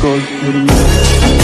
Cause